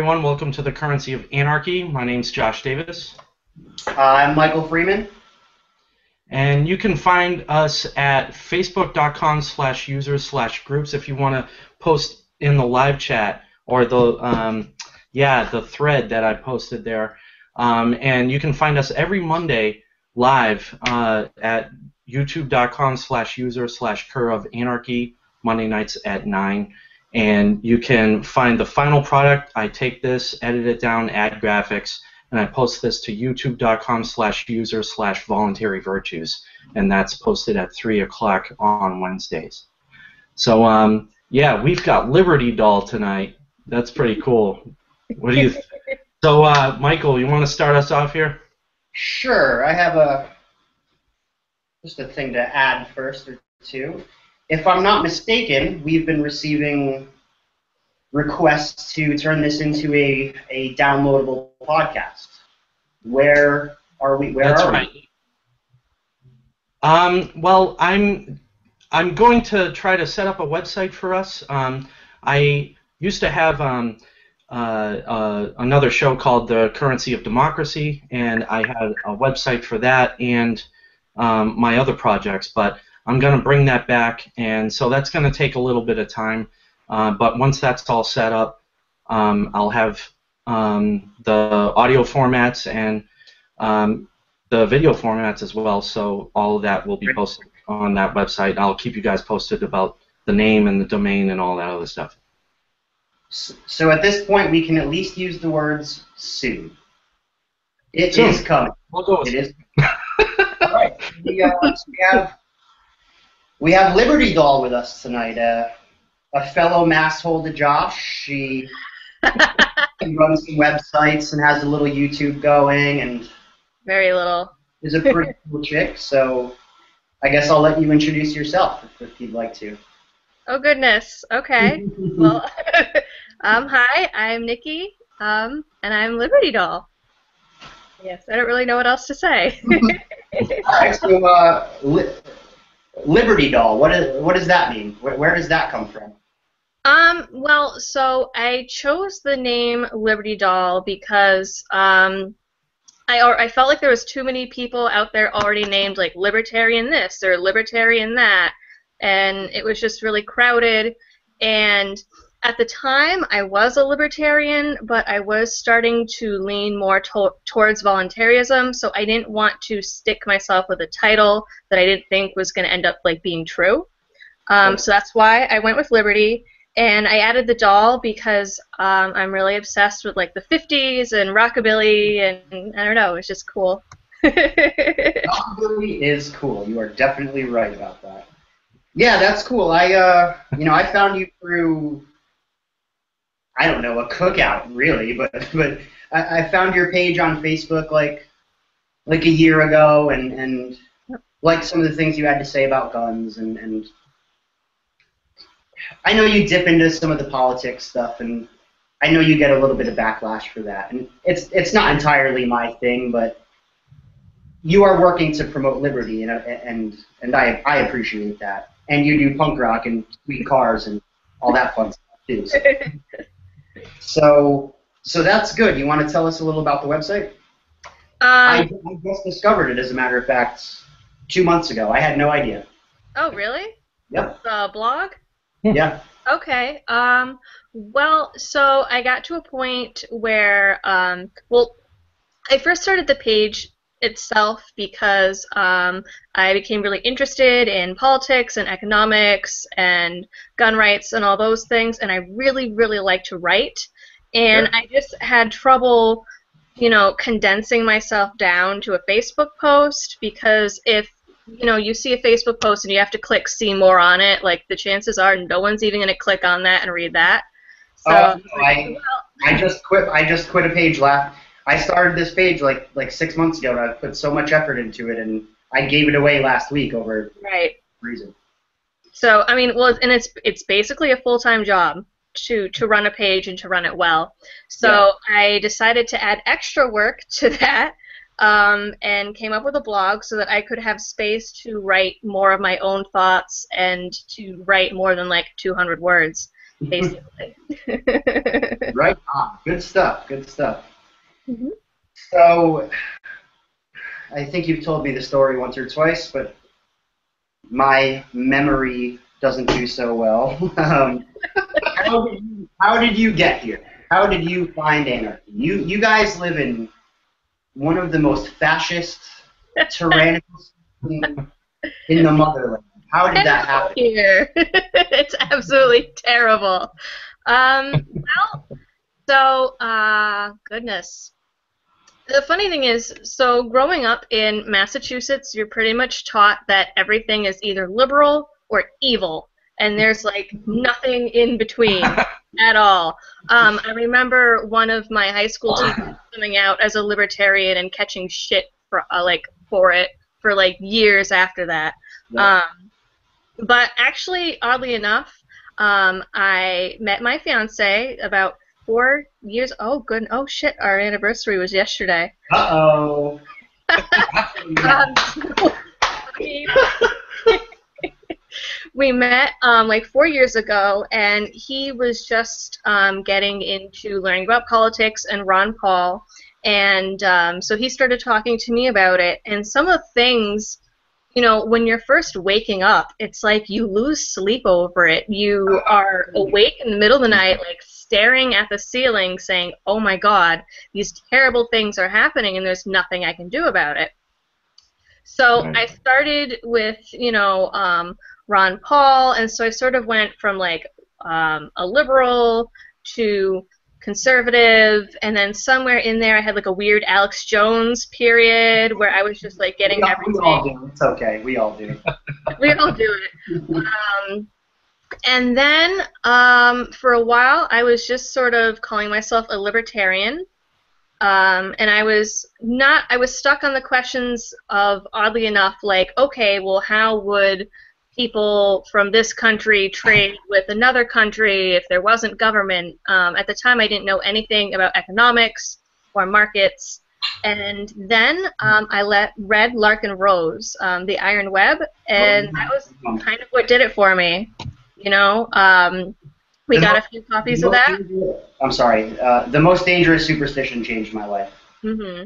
Everyone. Welcome to the Currency of Anarchy. My name's Josh Davis. I'm Michael Freeman. And you can find us at facebook.com slash users slash groups if you want to post in the live chat or the, um, yeah, the thread that I posted there. Um, and you can find us every Monday live uh, at youtube.com slash user slash cur of anarchy, Monday nights at 9 and you can find the final product. I take this, edit it down, add graphics, and I post this to youtube.com slash user slash voluntary virtues, and that's posted at 3 o'clock on Wednesdays. So, um, yeah, we've got Liberty Doll tonight. That's pretty cool. What do you think? so, uh, Michael, you want to start us off here? Sure. I have a just a thing to add first or two if I'm not mistaken, we've been receiving requests to turn this into a, a downloadable podcast. Where are we? Where That's are right. we? Um, well, I'm I'm going to try to set up a website for us. Um, I used to have um, uh, uh, another show called The Currency of Democracy, and I had a website for that and um, my other projects, but I'm going to bring that back, and so that's going to take a little bit of time. Uh, but once that's all set up, um, I'll have um, the audio formats and um, the video formats as well. So all of that will be posted on that website. I'll keep you guys posted about the name and the domain and all that other stuff. So at this point, we can at least use the words soon. It Soon. is coming. We'll go with It is. all right. We, uh, we have we have Liberty Doll with us tonight. Uh, a fellow massholder Josh. She She runs some websites and has a little YouTube going and Very little. is a pretty cool chick. So I guess I'll let you introduce yourself if, if you'd like to. Oh goodness. Okay. well, um, hi, I'm Nikki, um, and I'm Liberty Doll. Yes, I don't really know what else to say. All right, so uh, li- Liberty Doll. What is what does that mean? Where, where does that come from? um, well, so I chose the name Liberty Doll because um, I I felt like there was too many people out there already named like Libertarian this or Libertarian that, and it was just really crowded. And at the time, I was a libertarian, but I was starting to lean more to- towards voluntarism, so I didn't want to stick myself with a title that I didn't think was going to end up like being true. Um, so that's why I went with Liberty, and I added the doll because um, I'm really obsessed with like the 50s and rockabilly, and I don't know, it's just cool. Rockabilly is cool. You are definitely right about that. Yeah, that's cool. I uh, you know, I found you through I don't know, a cookout really, but but I, I found your page on Facebook like like a year ago and and liked some of the things you had to say about guns and and I know you dip into some of the politics stuff and I know you get a little bit of backlash for that. And it's it's not entirely my thing, but you are working to promote liberty, and and and I I appreciate that. And you do punk rock and sweet cars and all that fun stuff too. So, so so that's good. You want to tell us a little about the website? I, um, I just discovered it, as a matter of fact, two months ago. I had no idea. oh, really? Yep. The blog? Yeah. Okay. Um, well, so I got to a point where, um, well, I first started the page itself because um, I became really interested in politics and economics and gun rights and all those things, and I really, really like to write. And Sure. I just had trouble, you know, condensing myself down to a Facebook post because if you know, you see a Facebook post and you have to click see more on it, like the chances are no one's even going to click on that and read that. So, Uh, I- I just quit. I just quit a page last. I started this page like like six months ago, and I put so much effort into it, and I gave it away last week over right. reason. So, I mean, well, and it's it's basically a full-time job to to run a page and to run it well. So, I decided to add extra work to that. Um, and came up with a blog so that I could have space to write more of my own thoughts and to write more than like 200 words. basically. right on. Good stuff. Good stuff. Mhm. So, I think you've told me the story once or twice, but my memory doesn't do so well. um, how, did you, how did you get here? How did you find anarchy? You you guys live in one of the most fascist, tyrannical in, in the motherland. How did that happen? Here, it's absolutely terrible. Um, well, so uh, goodness. The funny thing is, so growing up in Massachusetts, you're pretty much taught that everything is either liberal or evil, and there's like nothing in between at all. Um, I remember one of my high school teachers coming out as a libertarian and catching shit for uh, like for it for like years after that. Yeah. Um, but actually, oddly enough, um, I met my fiance about four years. Oh, good. Oh shit, our anniversary was yesterday. Uh oh. Um, we, met um, like four years ago, and he was just um, getting into learning about politics and Ron Paul, and um, so he started talking to me about it. And some of the things, you know, when you're first waking up, it's like you lose sleep over it. You are awake in the middle of the night, like staring at the ceiling, saying, "Oh my God, these terrible things are happening, and there's nothing I can do about it." So Right. I started with, you know, um, Ron Paul, and so I sort of went from like um, a liberal to conservative, and then somewhere in there I had like a weird Alex Jones period where I was just like getting we, all, we all everything. do. It's okay. We all do. We all do it. Um, and then um, for a while I was just sort of calling myself a libertarian. Um, and I was not, I was stuck on the questions of, oddly enough, like, okay, well, how would people from this country trade with another country if there wasn't government? Um, at the time, I didn't know anything about economics or markets. And then um, I let, read Larken Rose, um, The Iron Web, and that was kind of what did it for me. You know, um, we The got mo- a few copies of that. I'm sorry. Uh, the most dangerous superstition changed my life. hmm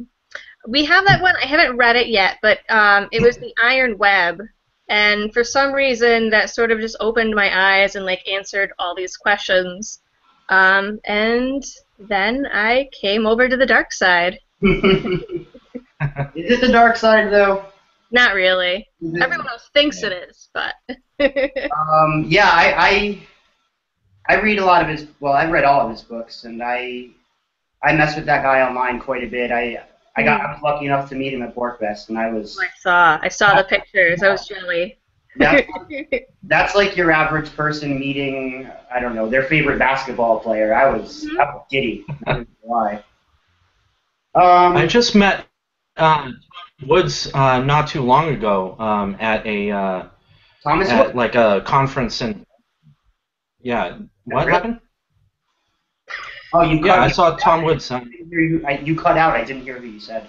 We have that one. I haven't read it yet, but um, it was the Iron Web, and for some reason that sort of just opened my eyes and like answered all these questions. Um, and then I came over to the dark side. Is it the dark side though? Not really. Everyone else thinks it is, but Um, yeah, I, I I read a lot of his. Well, I read all of his books, and I I mess with that guy online quite a bit. I I got I was lucky enough to meet him at Porkfest, and I was I saw. I saw the pictures. I was jelly. that, that's like your average person meeting I don't know their favorite basketball player. I was I was giddy. I don't know why. Um, I just met uh, Woods uh, not too long ago um, at a uh, Thomas. at Wood- like a conference and yeah. What happened? oh, you cut, Yeah, I saw Tom Woods. I you, I, you cut out. I didn't hear who you said.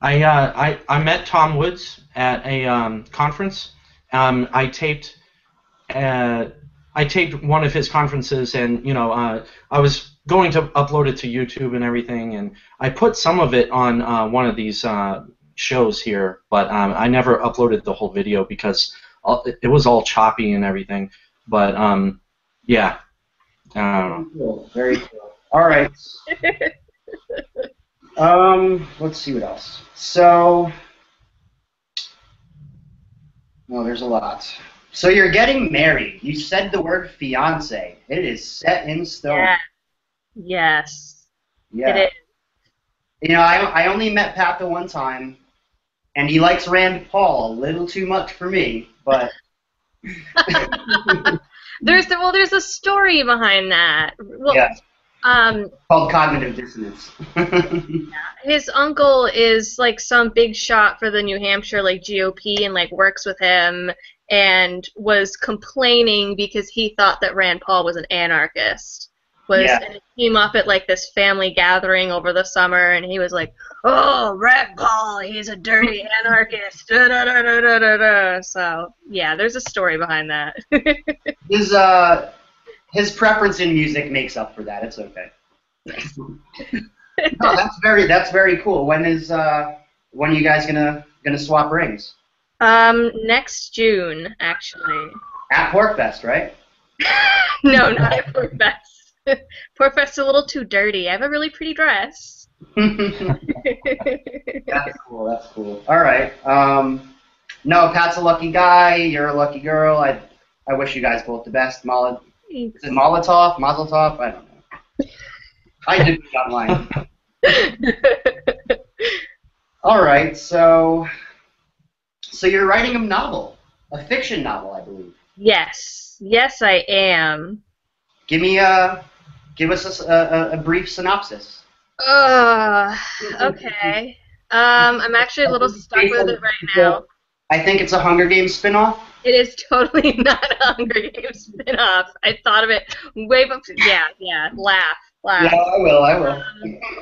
I uh, I I met Tom Woods at a um, conference. Um, I taped uh, I taped one of his conferences, and you know uh, I was going to upload it to YouTube and everything, and I put some of it on uh, one of these uh, shows here, but um, I never uploaded the whole video because all, it, it was all choppy and everything. But um, yeah, I. Cool. Very cool. All right. Um, let's see what else. So, well, there's a lot. So you're getting married. You said the word fiance. It is set in stone. yeah. Yes. Yeah. It is. You know, I, I only met Pat the one time, and he likes Rand Paul a little too much for me. But There's the, well, there's a story behind that. Well, yeah, um, called cognitive dissonance. his uncle is like some big shot for the New Hampshire like GOP and like works with him and was complaining because he thought that Rand Paul was an anarchist. Was Yeah. and it came up at like this family gathering over the summer and he was like, "Oh, Rand Paul, he's a dirty anarchist." Da, da, da. So yeah, there's a story behind that. Does uh his preference in music makes up for that. It's okay. no, that's very that's very cool. When is uh when are you guys gonna gonna swap rings? Um, next June, actually. At Porkfest, right? no, not at Porkfest. Porkfest's a little too dirty. I have a really pretty dress. That's cool. That's cool. All right. Um, no, Pat's a lucky guy. You're a lucky girl. I I wish you guys both the best. Mol- is it Molotov? Mazel tov? I don't know. I did it online. All right. So so you're writing a novel, a fiction novel, I believe. Yes. Yes, I am. Give me a give us a, a, a brief synopsis. Uh, okay. Um, I'm actually a little stuck with it right now. I think it's a Hunger Games spinoff. It is totally not a Hunger Games spinoff. I thought of it way before. Yeah, yeah. Laugh, laugh. Yeah, I will. I will.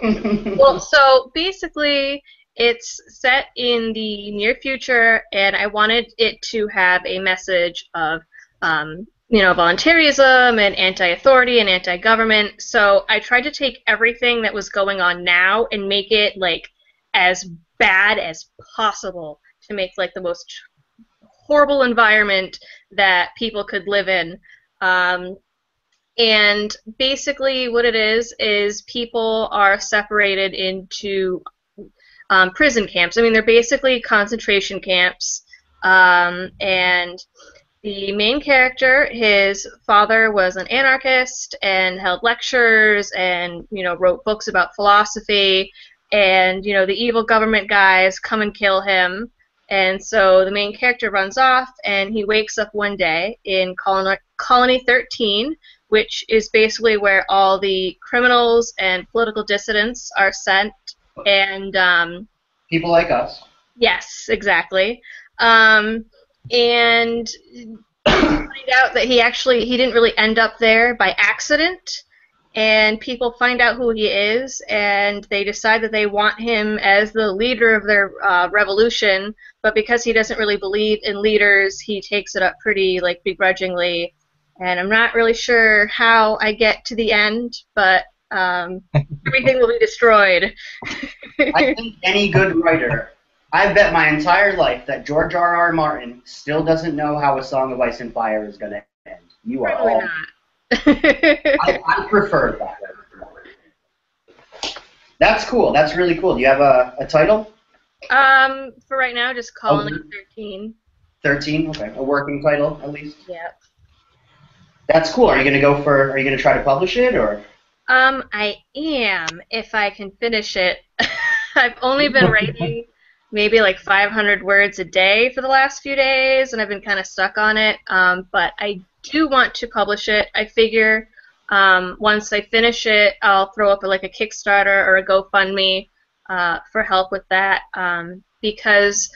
Um, well, so basically, it's set in the near future, and I wanted it to have a message of, um, you know, voluntarism and anti-authority and anti-government. So I tried to take everything that was going on now and make it like as bad as possible to make like the most horrible environment that people could live in. Um, and basically, what it is is people are separated into um, prison camps. I mean, they're basically concentration camps. Um, and the main character, his father was an anarchist and held lectures and you know wrote books about philosophy. And you know the evil government guys come and kill him. And so the main character runs off, and he wakes up one day in Colony, Colony 13, which is basically where all the criminals and political dissidents are sent and um, people like us. Yes, exactly. Um, and find out that he actually he didn't really end up there by accident. And people find out who he is, and they decide that they want him as the leader of their uh, revolution. But because he doesn't really believe in leaders, he takes it up pretty like begrudgingly. And I'm not really sure how I get to the end, but um, everything will be destroyed. I think any good writer, I bet my entire life that George R. R. Martin still doesn't know how A Song of Ice and Fire is going to end. You are Probably all. not. I, I prefer that. That's cool. That's really cool. Do you have a, a title? um, for right now, just Colony Oh. 13. 13? Okay. A working title, at least? Yep. That's cool. Are you going to go for, are you going to try to publish it, or? Um, I am, if I can finish it. I've only been writing maybe like 500 words a day for the last few days, and I've been kind of stuck on it. Um, but I do want to publish it. I figure um, once I finish it, I'll throw up a, like a Kickstarter or a GoFundMe uh, for help with that um, because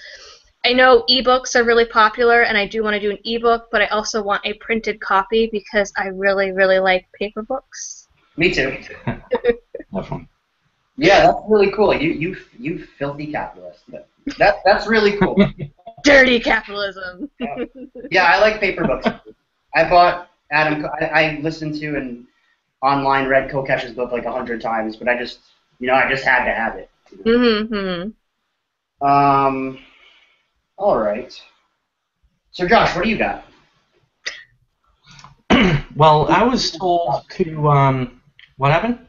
I know ebooks are really popular, and I do want to do an ebook, but I also want a printed copy because I really, really like paper books. Me too. Definitely. Yeah, that's really cool. You, you, you filthy capitalist. That, that's really cool. Dirty capitalism. Yeah, I like paper books. I bought Adam. I, I listened to and online read Kokesh's book like a hundred times, but I just, you know, I just had to have it. mm-hmm. Um, all right. So, Josh, what do you got? Well, I was told to. Um, what happened?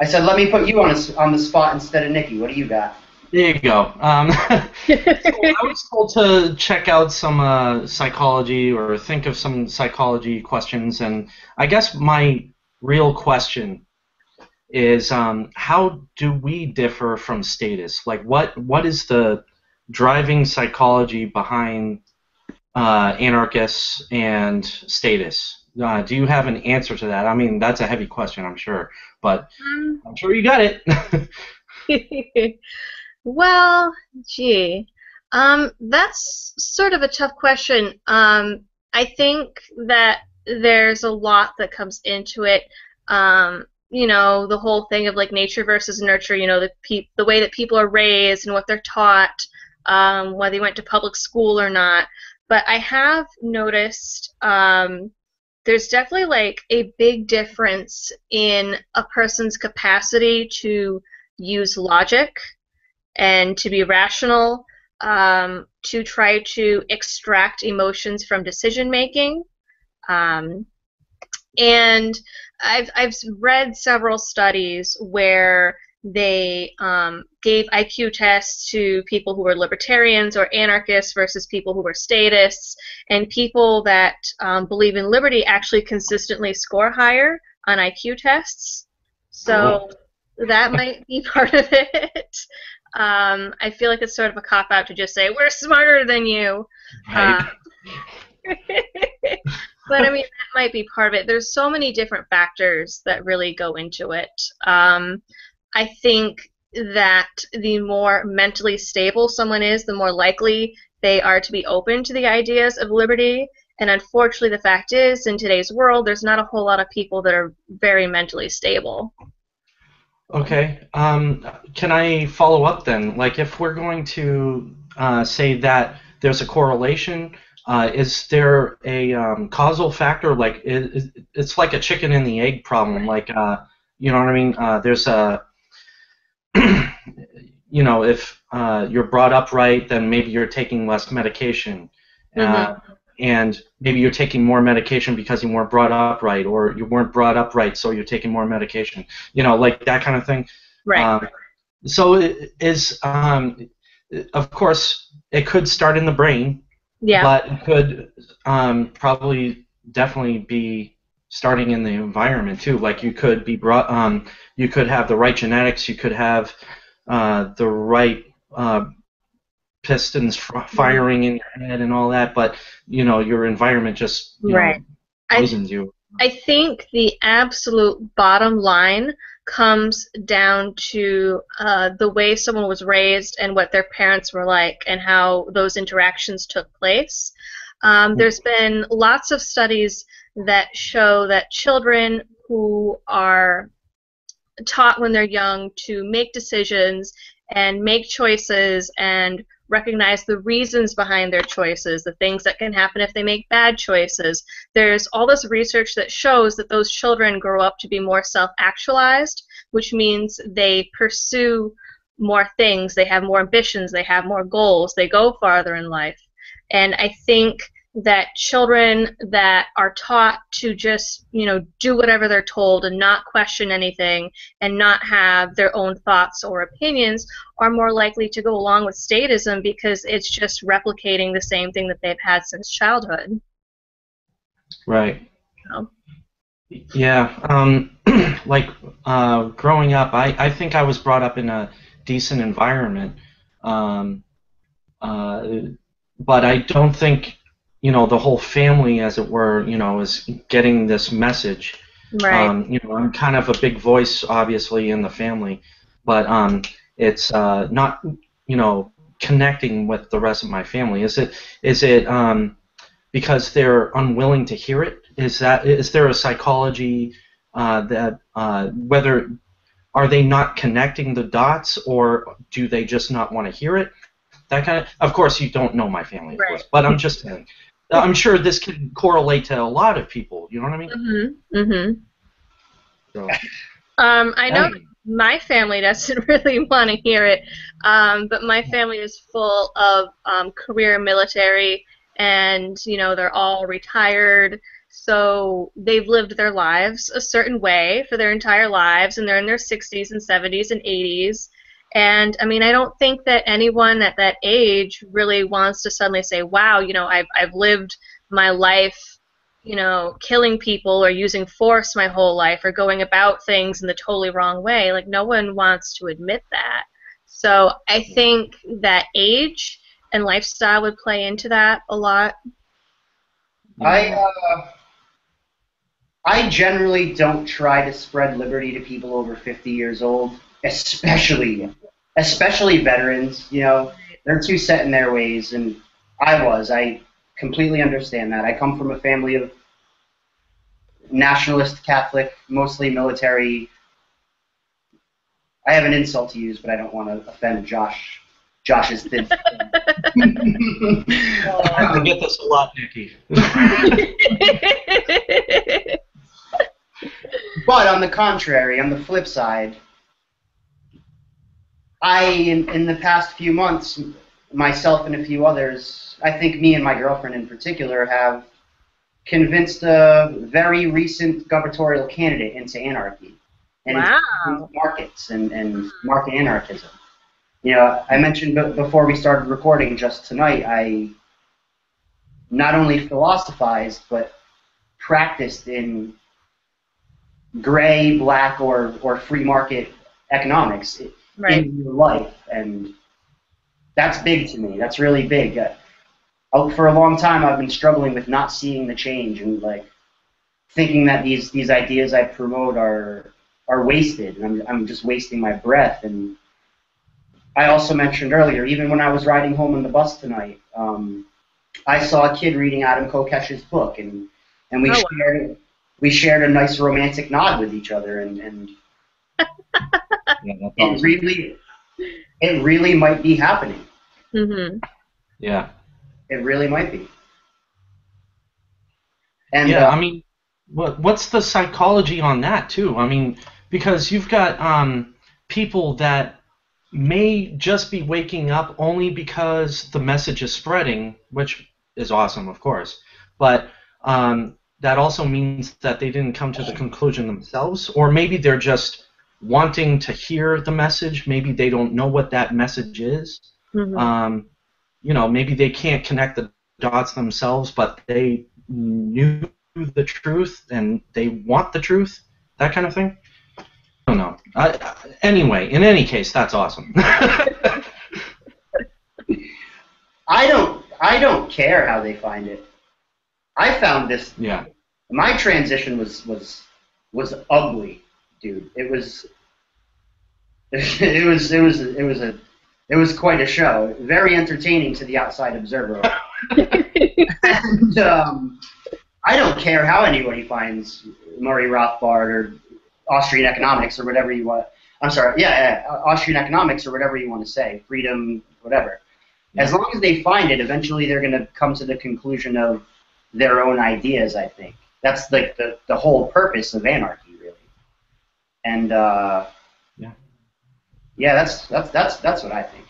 I said, let me put you on a on the spot instead of Nikki. What do you got? There you go. Um, so I was told to check out some uh, psychology or think of some psychology questions, and I guess my real question is um, how do we differ from statists? Like, what what is the driving psychology behind uh, anarchists and statists? Uh, do you have an answer to that? I mean, that's a heavy question, I'm sure, but Um, I'm sure you got it. well, gee, um, that's sort of a tough question. Um, I think that there's a lot that comes into it. Um, you know, the whole thing of like nature versus nurture. You know, the pe- the way that people are raised and what they're taught, um, whether you went to public school or not. But I have noticed um, there's definitely like a big difference in a person's capacity to use logic and to be rational, um, to try to extract emotions from decision making. Um, and I've, I've read several studies where they um, gave IQ tests to people who were libertarians or anarchists versus people who were statists, and people that um, believe in liberty actually consistently score higher on IQ tests. So that might be part of it. Um, I feel like it's sort of a cop out to just say we're smarter than you. Right. Um, but I mean, that might be part of it. There's so many different factors that really go into it. Um, I think that the more mentally stable someone is, the more likely they are to be open to the ideas of liberty. And unfortunately, the fact is, in today's world, there's not a whole lot of people that are very mentally stable. Okay. Um, can I follow up then? Like, if we're going to uh, say that there's a correlation, uh, is there a um, causal factor? Like, it, it's like a chicken and the egg problem. Like, uh, you know what I mean? Uh, there's a, you know, if uh, you're brought up right, then maybe you're taking less medication. Uh, and maybe you're taking more medication because you weren't brought up right, or you weren't brought up right, so you're taking more medication. You know, like that kind of thing. Right. Um, so it is, um, of course, it could start in the brain, yeah. but it could um, probably definitely be starting in the environment too. Like you could be brought, um, you could have the right genetics, you could have uh, the right uh, pistons f- firing in your head and all that, but you know your environment just Right. know, I- you. I think the absolute bottom line comes down to uh, the way someone was raised and what their parents were like and how those interactions took place. Um, there's been lots of studies that show that children who are taught when they're young to make decisions and make choices and recognize the reasons behind their choices, the things that can happen if they make bad choices. There's all this research that shows that those children grow up to be more self actualized, which means they pursue more things, they have more ambitions, they have more goals, they go farther in life. And I think that children that are taught to just, you know, do whatever they're told and not question anything and not have their own thoughts or opinions are more likely to go along with statism because it's just replicating the same thing that they've had since childhood. Right. Oh. Yeah. Um, like uh, growing up, I, I think I was brought up in a decent environment, um, uh, but I don't think you know the whole family, as it were, you know, is getting this message. Right. Um, you know, I'm kind of a big voice, obviously, in the family, but um, it's uh, not, you know, connecting with the rest of my family. Is it? Is it um, because they're unwilling to hear it? Is that? Is there a psychology uh, that uh, whether are they not connecting the dots, or do they just not want to hear it? That kind of. Of course, you don't know my family, of Right. course, but I'm just saying. I'm sure this can correlate to a lot of people. You know what I mean? Mhm. Mhm. So, Um, I know my family doesn't really want to hear it, um, but my family is full of um, career military, and you know they're all retired, so they've lived their lives a certain way for their entire lives, and they're in their 60s and 70s and 80s. And I mean, I don't think that anyone at that age really wants to suddenly say, "Wow, you know, I've I've lived my life you know, killing people or using force my whole life or going about things in the totally wrong way. Like, no one wants to admit that. So I think that age and lifestyle would play into that a lot. I uh, I generally don't try to spread liberty to people over 50 years old, especially especially veterans. You know, they're too set in their ways, and I was. I completely understand that. I come from a family of nationalist Catholic, mostly military. I have an insult to use, but I don't want to offend Josh. Josh's thin. I get this a lot, Nikki. But on the contrary, on the flip side, I, in, in the past few months, myself and a few others, I think me and my girlfriend in particular, have convinced a very recent gubernatorial candidate into anarchy and Wow. into markets and, and market anarchism. You know, I mentioned be- before we started recording just tonight, I not only philosophized but practiced in gray, black, or, or free market economics i- right. in real life, and that's big to me. That's really big. Uh, oh, for a long time, I've been struggling with not seeing the change and like thinking that these these ideas I promote are are wasted, and I'm I'm just wasting my breath. And I also mentioned earlier, even when I was riding home on the bus tonight, um, I saw a kid reading Adam Kokesh's book, and and we Oh, shared we shared a nice romantic nod with each other, and and Yeah, that's it awesome. really it really might be happening. hmm yeah. It really might be. And yeah, uh, I mean, what what's the psychology on that too? I mean, because you've got um, people that may just be waking up only because the message is spreading, which is awesome, of course, but um, that also means that they didn't come to the conclusion themselves, or maybe they're just wanting to hear the message. Maybe they don't know what that message is. hmm Um, you know, maybe they can't connect the dots themselves, but they knew the truth and they want the truth, that kind of thing. I don't know. I, I, anyway, in any case, that's awesome. I don't I don't care how they find it. I found this yeah, my transition was was was ugly, dude. It was it was it was it was a it was quite a show. Very entertaining to the outside observer. and um, I don't care how anybody finds Murray Rothbard or Austrian economics or whatever you want. I'm sorry, yeah, yeah, Austrian economics or whatever you want to say, freedom, whatever. As long as they find it, eventually they're going to come to the conclusion of their own ideas. I think that's like the, the whole purpose of anarchy. And uh, Yeah. yeah, that's that's that's that's what I think.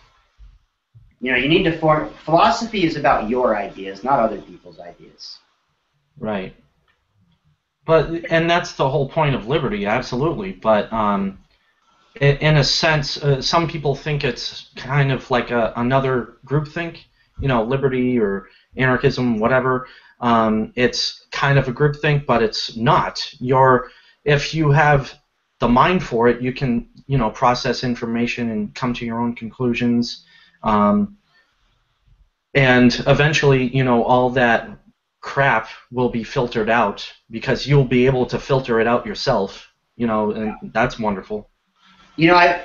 You know, you need to form philosophy is about your ideas, not other people's ideas. right. But and that's the whole point of liberty, absolutely. But um, in, a sense, uh, some people think it's kind of like a, another groupthink. You know, liberty or anarchism, whatever. Um, it's kind of a groupthink, but it's not. You're if you have the mind for it, you can you know process information and come to your own conclusions. Um, and eventually, you know, all that crap will be filtered out because you'll be able to filter it out yourself. You know, and that's wonderful. You know, I,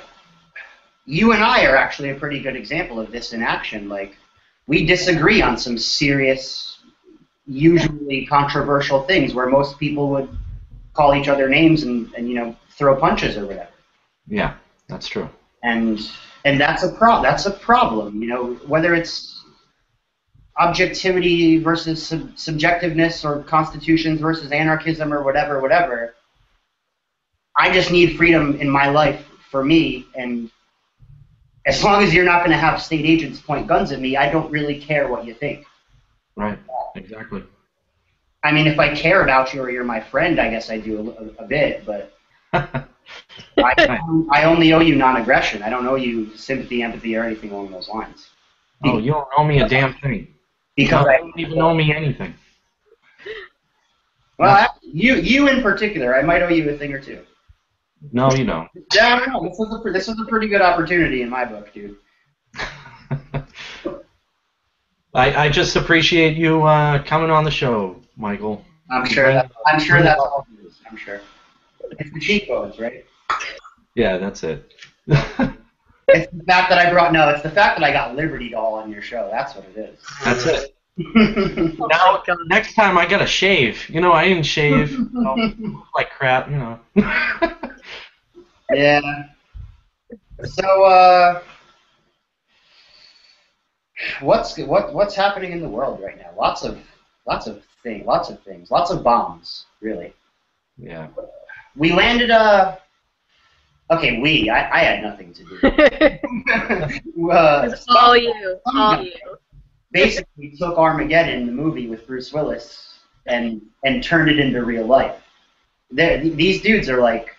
you and I are actually a pretty good example of this in action. Like, we disagree on some serious, usually controversial things where most people would call each other names and, and you know throw punches or whatever. Yeah, that's true. and and that's a pro that's a problem you know whether it's objectivity versus sub- subjectiveness or constitutions versus anarchism or whatever whatever i just need freedom in my life for me and as long as you're not going to have state agents point guns at me i don't really care what you think Right. Exactly. I mean if i care about you or you're my friend i guess i do a, a, bit but I, I only owe you non-aggression i don't owe you sympathy empathy or anything along those lines oh, you don't owe me a damn thing. because you I, don't even owe me anything. well, I- you you in particular, I might owe you a thing or two. No, you don't. Yeah, I don't know. This is a this is a pretty good opportunity in my book, dude. I, I just appreciate you uh, coming on the show, Michael. I'm sure that I'm sure that's all it is. I'm sure. It's the cheat codes, right? Yeah, that's it. It's the fact that I brought no. It's the fact that I got Liberty Doll on your show. That's what it is. that's it. is. Now, next time I gotta shave. You know, I didn't shave. You know, like crap. You know. yeah. So, uh, what's what what's happening in the world right now? Lots of lots of things, lots of things, lots of bombs, really. Yeah. We landed a. Okay, we. I, I had nothing to do. uh, It's all you, all you. basically took Armageddon, the movie with Bruce Willis, and and turned it into real life. They're, these dudes are like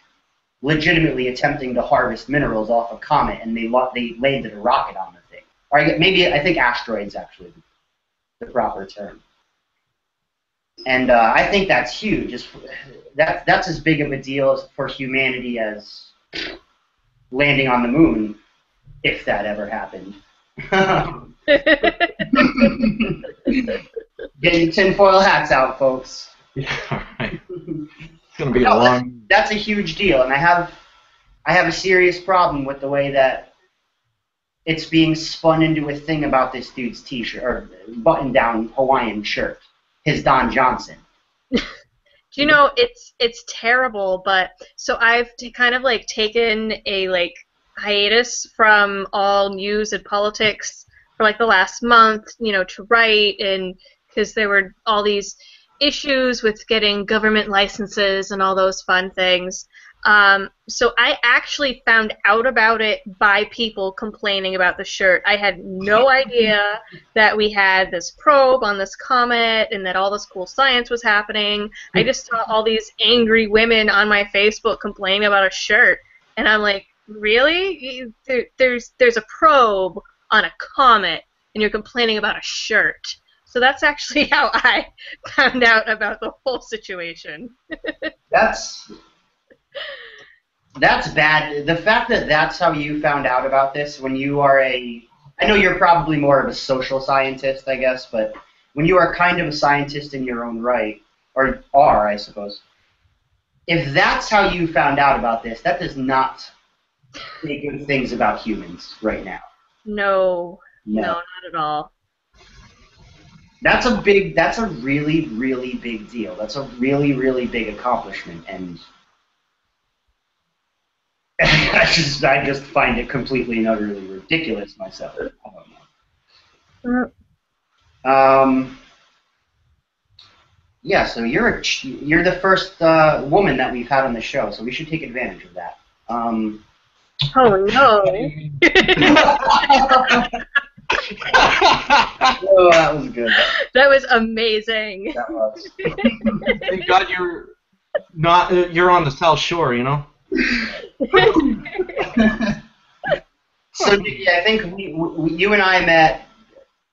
legitimately attempting to harvest minerals off a comet, and they they landed a rocket on the thing. Or maybe I think asteroids actually the proper term. And uh, I think that's huge. It's, that, that's as big of a deal for humanity as landing on the moon, if that ever happened. Get your tinfoil hats out, folks. Yeah. All right. It's gonna be a No, long. That's a huge deal, and I have, I have a serious problem with the way that it's being spun into a thing about this dude's T-shirt or button-down Hawaiian shirt, his Don Johnson. Do you know it's it's terrible, but so I've t- kind of like taken a like hiatus from all news and politics for like the last month, you know, to write and because there were all these issues with getting government licenses and all those fun things. Um, so I actually found out about it by people complaining about the shirt. I had no idea that we had this probe on this comet and that all this cool science was happening. I just saw all these angry women on my Facebook complaining about a shirt, and I'm like, really? There, there's there's a probe on a comet, and you're complaining about a shirt. So that's actually how I found out about the whole situation. That's that's bad. The fact that that's how you found out about this when you are a I know you're probably more of a social scientist, I guess, but when you are kind of a scientist in your own right, or are, I suppose, if that's how you found out about this, that does not say good things about humans right now. No, no, not at all. That's a big. That's a really, really big deal. That's a really, really big accomplishment, and I just, I just find it completely and utterly ridiculous myself. I don't know. Um. Yeah, so you're a, ch- you're the first uh, woman that we've had on the show, so we should take advantage of that. Um, Oh no. oh, that was good. that was amazing. That was. Thank God you're not. Uh, you're on the South Shore, you know. So Nikki, I think we, we, you and I met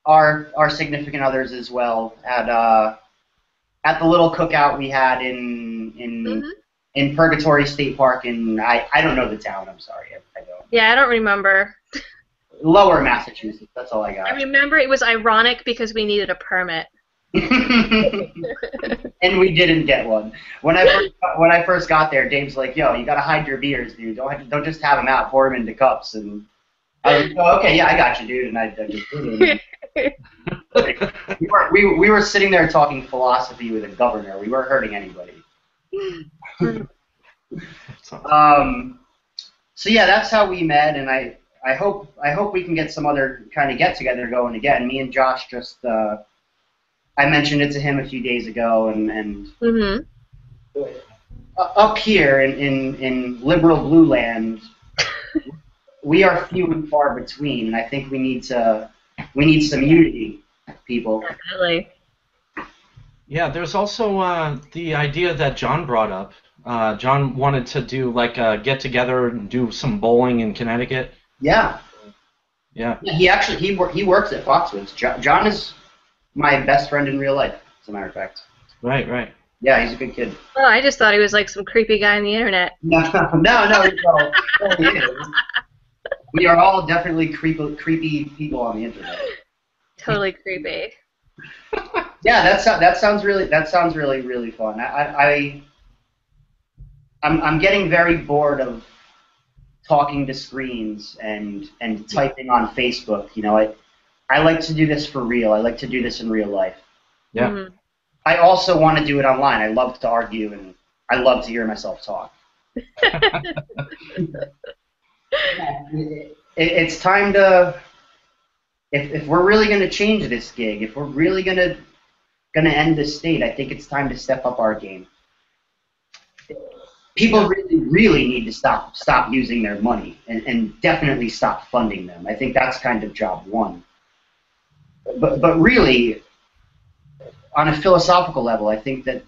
our our significant others as well at uh, at the little cookout we had in in Mhm. in Purgatory State Park in I, I don't know the town. I'm sorry, I, I don't. Yeah, I don't remember. Lower Massachusetts. That's all I got. I remember it was ironic because we needed a permit. and we didn't get one. When I first, when I first got there, Dave's like, "Yo, you gotta hide your beers, dude. Don't don't just have them out. Pour them into cups." And I was like, oh, "Okay, yeah, I got you, dude." And I, I just we, were, we, we were sitting there talking philosophy with a governor. We weren't hurting anybody. Um, so yeah, that's how we met, and I, I hope I hope we can get some other kind of get together going again. Me and Josh just uh, I mentioned it to him a few days ago, and and Mhm. uh, up here in, in, in liberal blue land, we are few and far between, and I think we need to we need some unity, people. Definitely. yeah, there's also uh, the idea that John brought up. Uh, John wanted to do like a get together and do some bowling in Connecticut. Yeah, Yeah. Yeah, he actually he wor- he works at Foxwoods. Jo- John is my best friend in real life, as a matter of fact. Right. Right. Yeah, he's a good kid. Oh, I just thought he was like some creepy guy on the internet. No, no, no. no, no he is. We are all definitely creepy, creepy people on the internet. Totally creepy. Yeah, that so- that sounds really that sounds really really fun. I, I, I I'm I'm getting very bored of talking to screens and and typing on Facebook. You know, I I like to do this for real. I like to do this in real life. Yeah. Mhm. I also want to do it online. I love to argue and I love to hear myself talk. It- it's time to if, if we're really going to change this gig if we're really going to going to end this state, I think it's time to step up our game. People really, really need to stop stop using their money and, and definitely stop funding them. I think that's kind of job one. But but really, on a philosophical level, I think that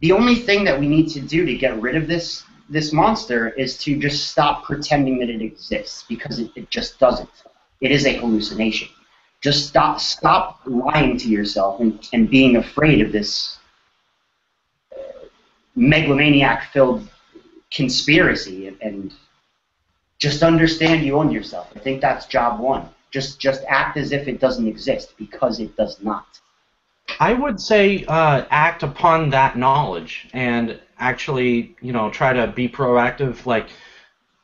the only thing that we need to do to get rid of this this monster is to just stop pretending that it exists because it, it just doesn't. It is a hallucination. Just stop stop lying to yourself and, and being afraid of this megalomaniac filled conspiracy and, and just understand you own yourself. I think that's job one. Just just act as if it doesn't exist because it does not. I would say uh, act upon that knowledge and actually, you know, try to be proactive. Like,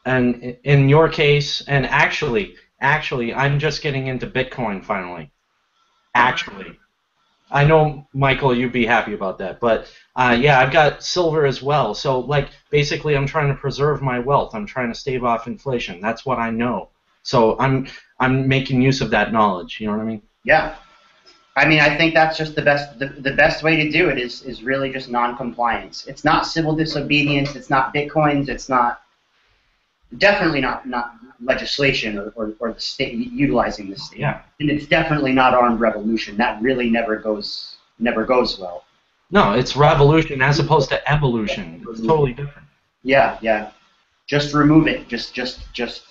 and in your case, and actually, actually, I'm just getting into Bitcoin finally. Actually, I know Michael, you'd be happy about that, but uh, yeah, I've got silver as well. So, like, basically, I'm trying to preserve my wealth. I'm trying to stave off inflation. That's what I know. So I'm I'm making use of that knowledge. You know what I mean? Yeah. I mean, I think that's just the best. The, the best way to do it is is really just non-compliance. It's not civil disobedience. It's not bitcoins. It's not definitely not not legislation or, or, or the state utilizing the state. Yeah. And it's definitely not armed revolution. That really never goes never goes well. No, it's revolution as opposed to evolution. It's totally different. Yeah, yeah. Just remove it. Just just just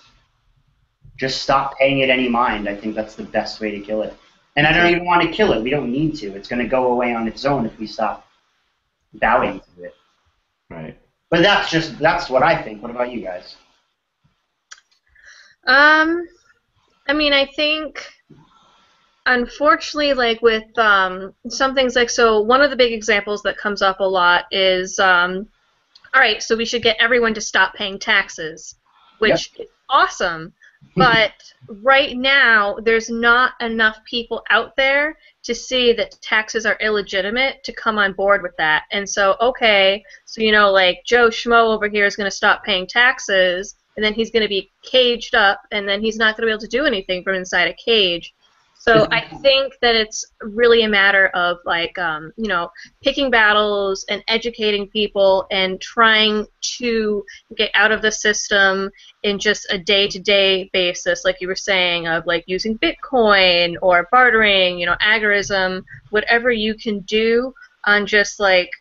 just stop paying it any mind. I think that's the best way to kill it. And I don't even want to kill it. We don't need to. It's going to go away on its own if we stop bowing to it. Right. But that's just that's what I think. What about you guys? Um, I mean, I think, unfortunately, like with um, some things like so, one of the big examples that comes up a lot is, um, all right, so we should get everyone to stop paying taxes, which is awesome. But right now, there's not enough people out there to see that taxes are illegitimate to come on board with that. And so, okay, so you know, like Joe Schmo over here is going to stop paying taxes, and then he's going to be caged up, and then he's not going to be able to do anything from inside a cage. So I think that it's really a matter of like um, you know picking battles and educating people and trying to get out of the system in just a day-to-day basis, like you were saying, of like using Bitcoin or bartering, you know, agorism, whatever you can do on just like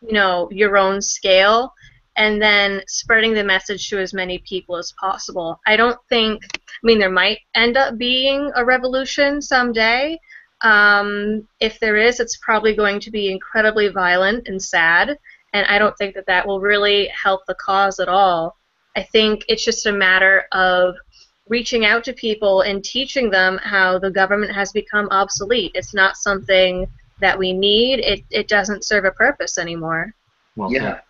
you know your own scale and then spreading the message to as many people as possible. I don't think, I mean, there might end up being a revolution someday. Um, if there is, it's probably going to be incredibly violent and sad, and I don't think that that will really help the cause at all. I think it's just a matter of reaching out to people and teaching them how the government has become obsolete. It's not something that we need. It, it doesn't serve a purpose anymore. Well Yeah.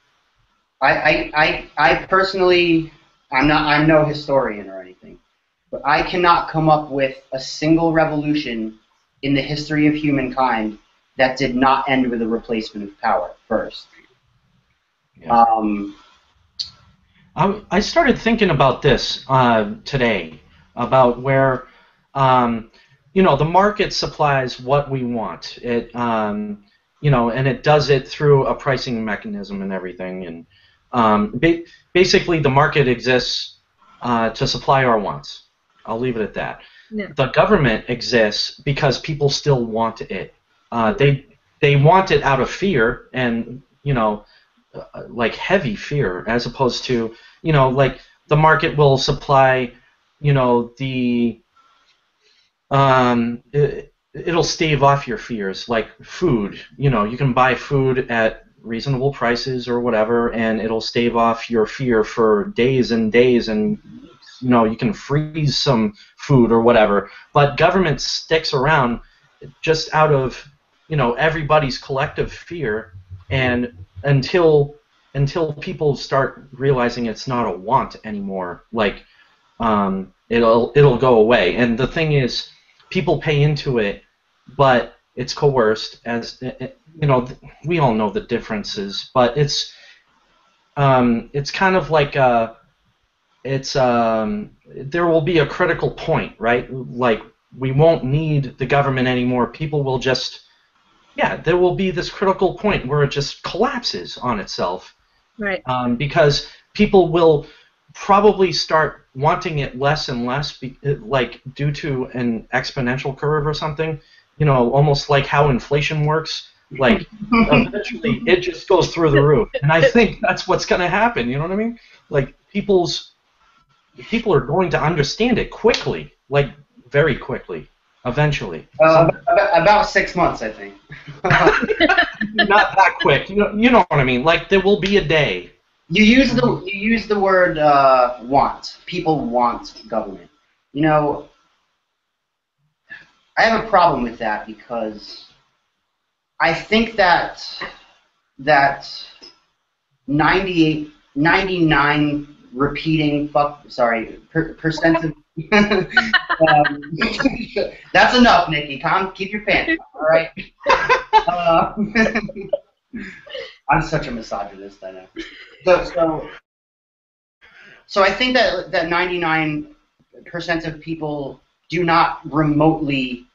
I, I, I, I personally, I'm not, I'm no historian or anything, but I cannot come up with a single revolution in the history of humankind that did not end with a replacement of power first. Yeah. Um, I, I started thinking about this uh, today about where, um, you know, the market supplies what we want. It, um, you know, and it does it through a pricing mechanism and everything. And um, ba- basically, the market exists uh, to supply our wants. I'll leave it at that. Yeah. The government exists because people still want it. Uh, they they want it out of fear and you know, uh, like heavy fear, as opposed to you know, like the market will supply, you know, the um, it, it'll stave off your fears, like food. You know, you can buy food at reasonable prices or whatever, and it'll stave off your fear for days and days, and you know, you can freeze some food or whatever. But government sticks around just out of you know everybody's collective fear, and until until people start realizing it's not a want anymore, like um, it'll it'll go away. And the thing is, people pay into it, but it's coerced. As you know, we all know the differences, but it's um, it's kind of like a, it's um, there will be a critical point, right? Like we won't need the government anymore. People will just yeah, there will be this critical point where it just collapses on itself Right. um, because people will probably start wanting it less and less, be, like due to an exponential curve or something. You know, almost like how inflation works. Like eventually, it just goes through the roof, and I think that's what's going to happen. You know what I mean? Like people's people are going to understand it quickly, like very quickly, eventually. Uh, about, about six months, I think. Not that quick. You know, you know what I mean? Like there will be a day. You use the you use the word uh, want. People want government. You know, I have a problem with that because I think that that 98, 99 repeating fuck sorry per, percent of um, that's enough, Nikki. Calm, keep your pants all right. Uh, I'm such a misogynist, I know. So, so, so I think that that 99% of people do not remotely